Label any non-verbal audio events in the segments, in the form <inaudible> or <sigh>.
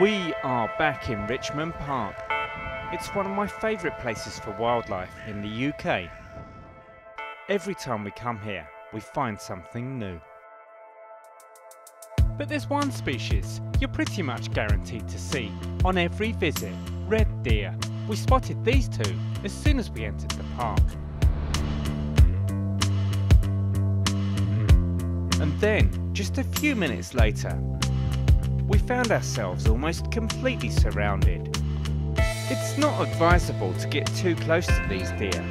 We are back in Richmond Park. It's one of my favourite places for wildlife in the UK. Every time we come here, we find something new. But there's one species you're pretty much guaranteed to see on every visit red deer. We spotted these two as soon as we entered the park. And then, just a few minutes later, we found ourselves almost completely surrounded. It's not advisable to get too close to these deer.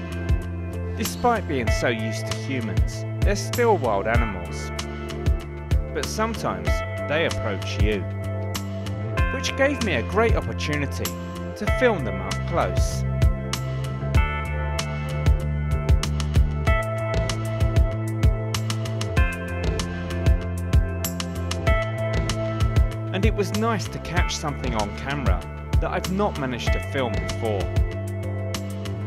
Despite being so used to humans, they're still wild animals. But sometimes they approach you. Which gave me a great opportunity to film them up close. And it was nice to catch something on camera that I've not managed to film before.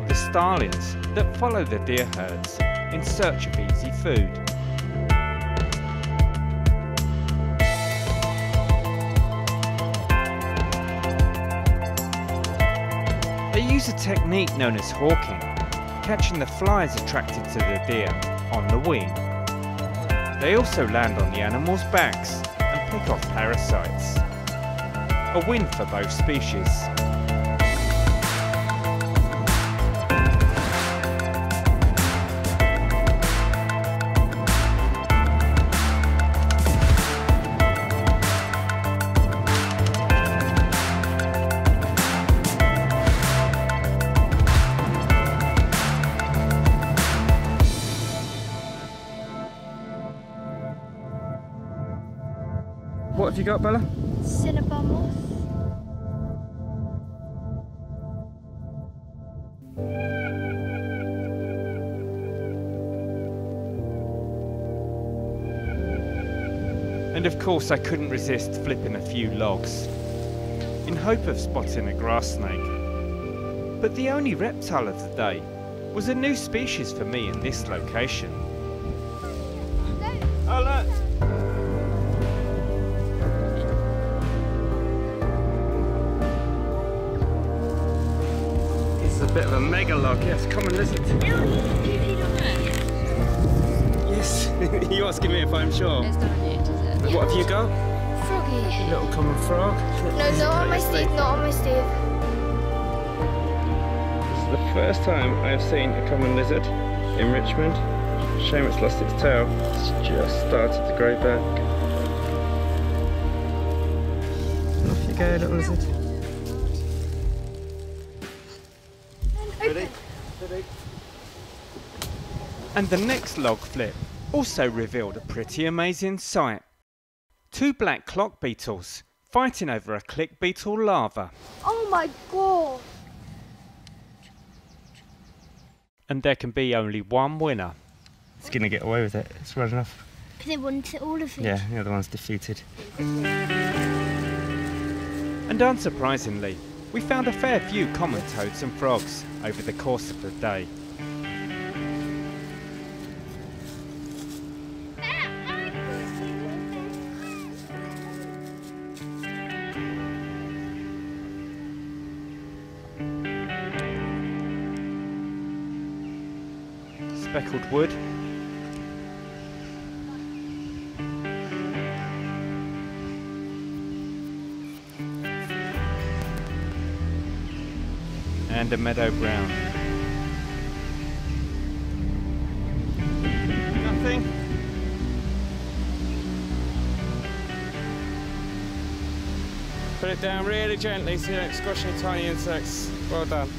The starlings that follow the deer herds in search of easy food. They use a technique known as hawking, catching the flies attracted to the deer on the wing. They also land on the animals' backs pick off parasites. A win for both species. What have you got, Bella? Cinnabar moth. And of course I couldn't resist flipping a few logs, in hope of spotting a grass snake. But the only reptile of the day was a new species for me in this location. Oh look! Bit of a mega log, yes, common lizard. Yes, <laughs> you asking me if I'm sure. It's down here, does it? What have you got? Froggy. Little common frog. No, not on my Steve, not on my Steve. This is the first time I've seen a common lizard in Richmond. Shame it's lost its tail. It's just started to grow back. And off you go, little lizard. And the next log flip also revealed a pretty amazing sight. Two black clock beetles fighting over a click beetle larva. Oh my god. And there can be only one winner. It's gonna get away with it. It's running off. They wanted all of it. Yeah, the other one's defeated. And unsurprisingly, we found a fair few common toads and frogs over the course of the day. Speckled wood. And a meadow brown. Nothing. Put it down really gently so you don't squash any tiny insects. Well done.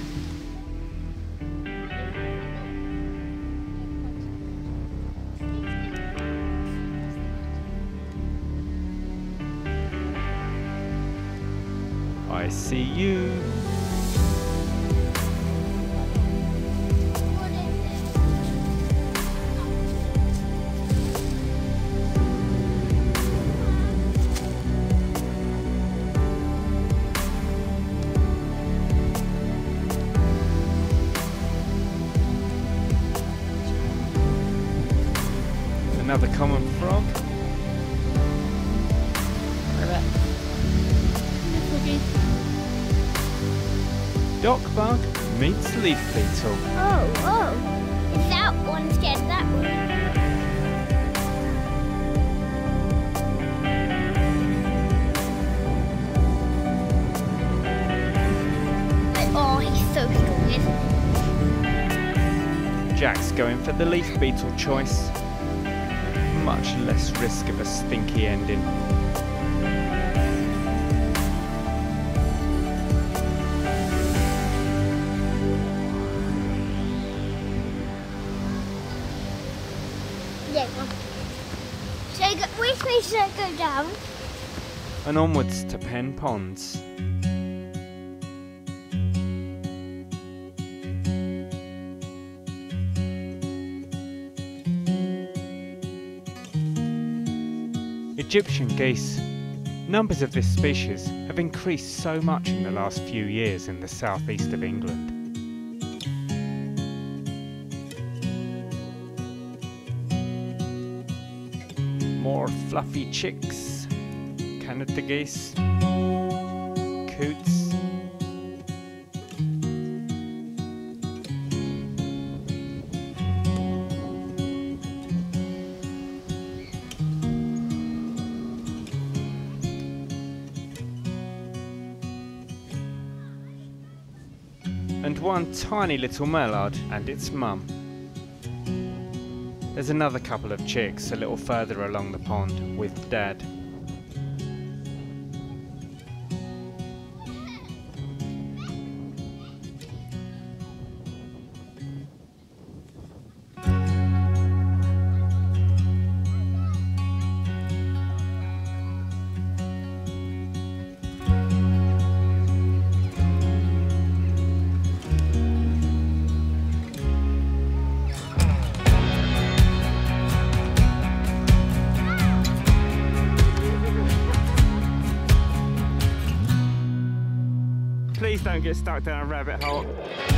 I see you. Another common frog. Dock bug meets leaf beetle. Oh, oh. Is that one scared of that one? Oh, he's so strong. Jack's going for the leaf beetle choice. Much less risk of a stinky ending. Go, which way should I go down? And onwards to Pen Ponds. Egyptian geese. Numbers of this species have increased so much in the last few years in the southeast of England. More fluffy chicks, Canada geese, coots. And one tiny little mallard and its mum. There's another couple of chicks a little further along the pond with Dad. Please don't get stuck down a rabbit hole.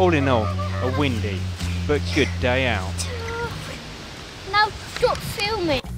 All in all, a windy but good day out. Now stop filming.